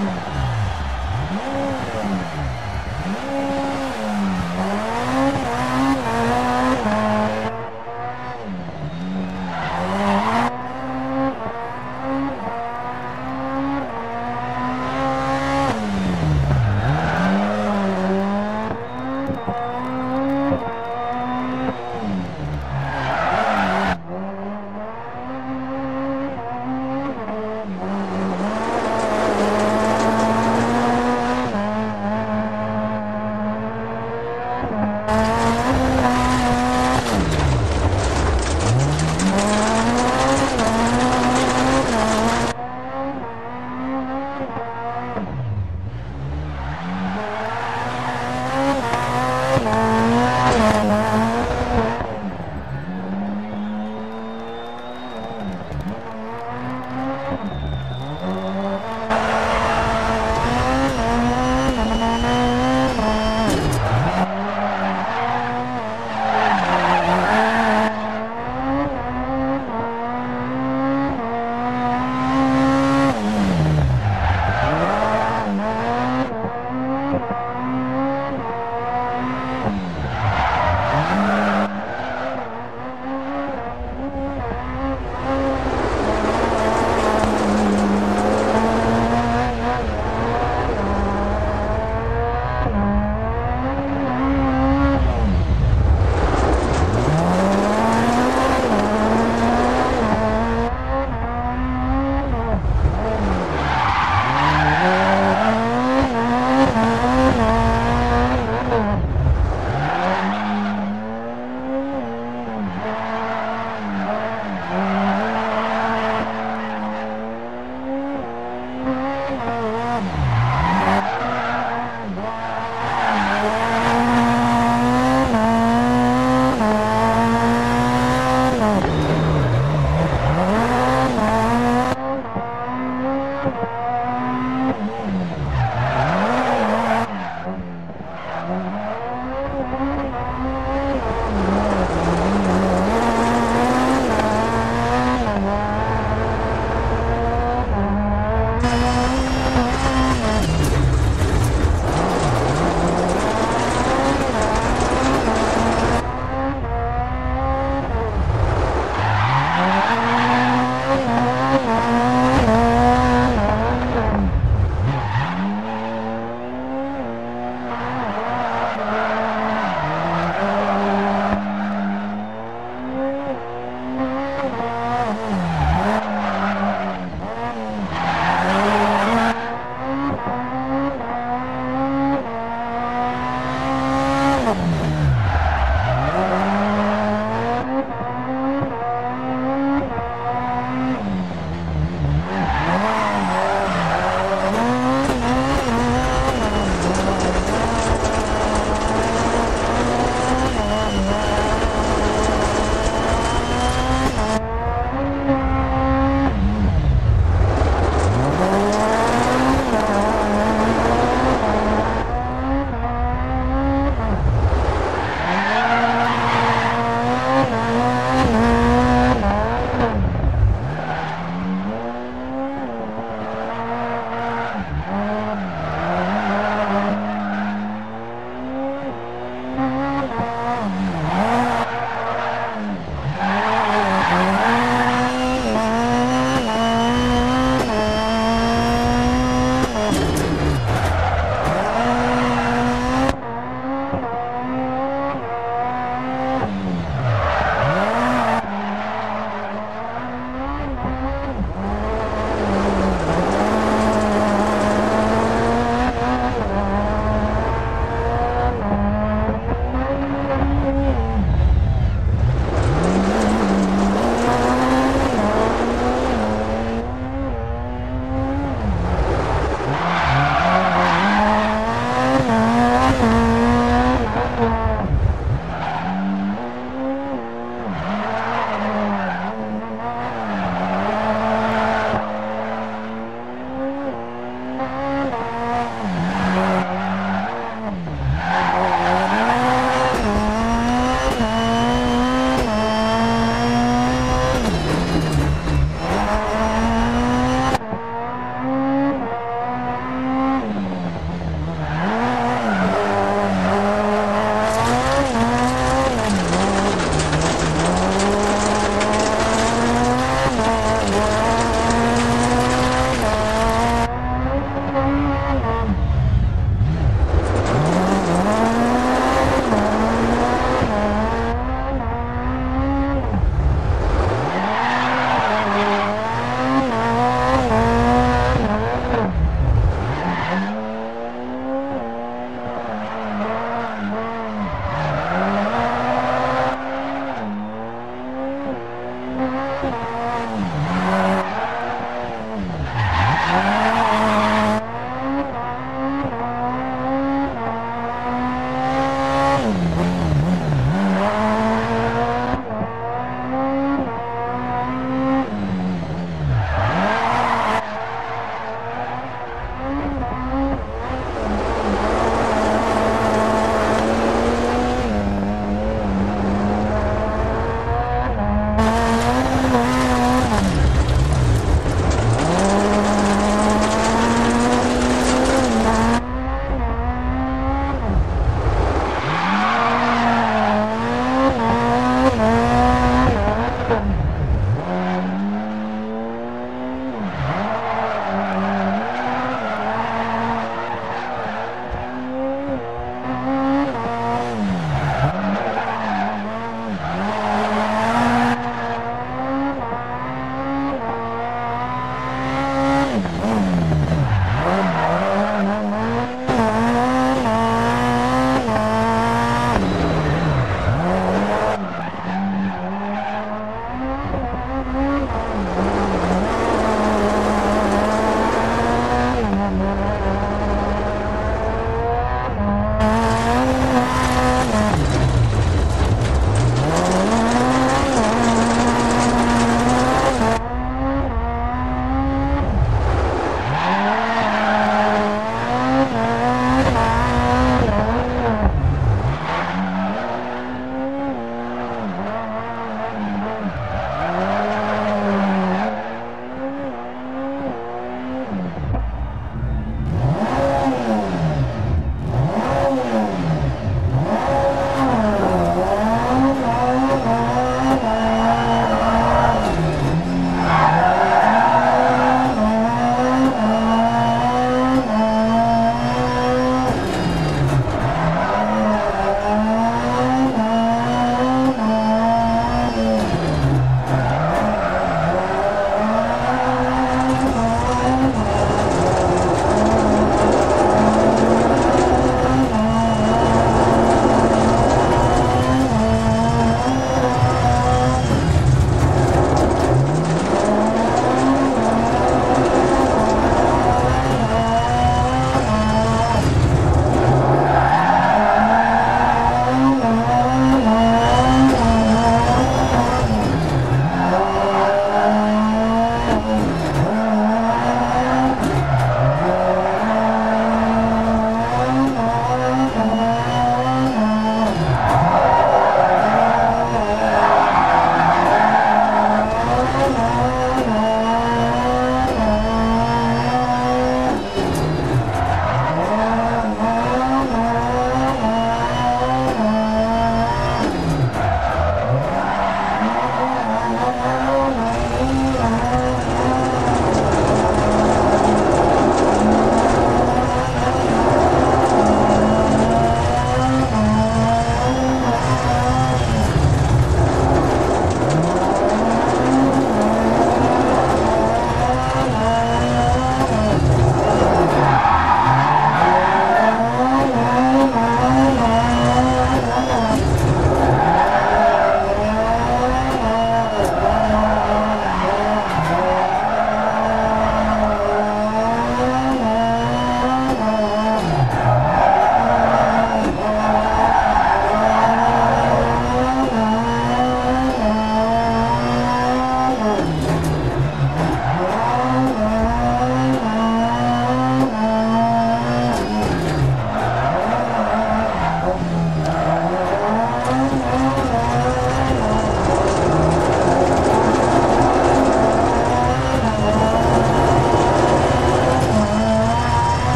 Oh, my God.